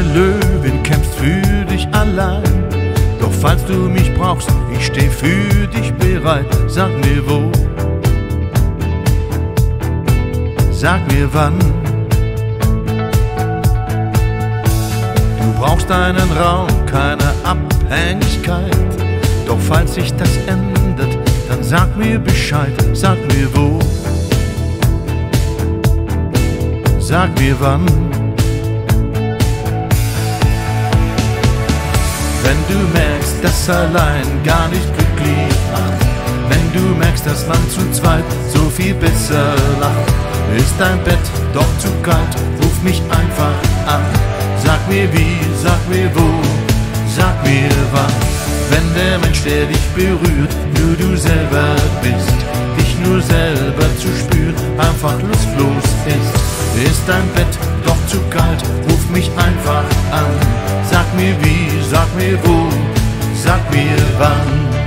eine Löwin, kämpfst für dich allein. Doch falls du mich brauchst, ich steh für dich bereit. Sag mir wo, sag mir wann. Du brauchst einen Raum, keine Abhängigkeit. Doch falls sich das ändert, dann sag mir Bescheid, sag mir wo. Sag mir wann. Wenn du merkst, dass allein gar nicht glücklich macht, wenn du merkst, dass man zu zweit so viel besser lacht, ist dein Bett doch zu kalt, ruf mich einfach an. Sag mir wie, sag mir wo, sag mir wann. Wenn der Mensch, der dich berührt, nur du selber bist, dich nur selber zu spüren, einfach lustlos ist, ist dein Bett doch zu kalt, ruf mich einfach an. Sag mir wie, sag mir wo, sag mir wann.